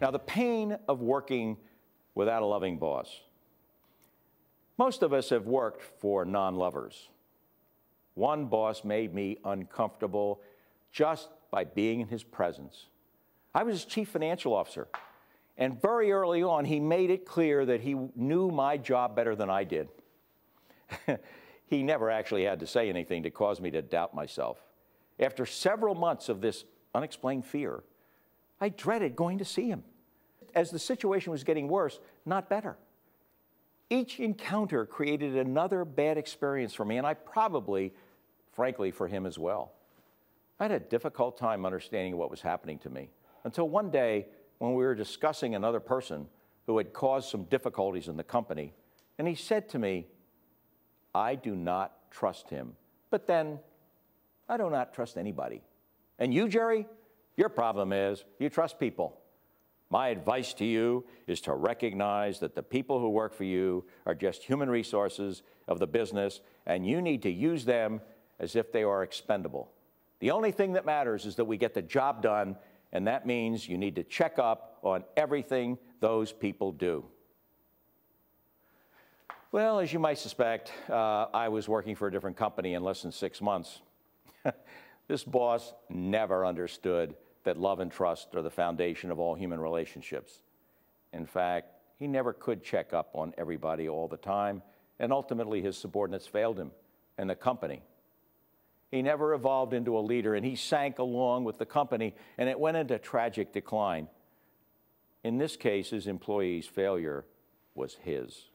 Now, the pain of working without a loving boss. Most of us have worked for non lovers. One boss made me uncomfortable just by being in his presence. I was his chief financial officer, and very early on, he made it clear that he knew my job better than I did. he never actually had to say anything to cause me to doubt myself. After several months of this unexplained fear, I dreaded going to see him. As the situation was getting worse, not better. Each encounter created another bad experience for me, and I probably, frankly, for him as well. I had a difficult time understanding what was happening to me until one day when we were discussing another person who had caused some difficulties in the company, and he said to me, I do not trust him. But then, I do not trust anybody. And you, Gerry, your problem is you trust people. My advice to you is to recognize that the people who work for you are just human resources of the business, and you need to use them as if they are expendable. The only thing that matters is that we get the job done, and that means you need to check up on everything those people do. Well, as you might suspect, uh, I was working for a different company in less than six months. this boss never understood that love and trust are the foundation of all human relationships. In fact, he never could check up on everybody all the time, and ultimately his subordinates failed him and the company. He never evolved into a leader, and he sank along with the company, and it went into tragic decline. In this case, his employee's failure was his.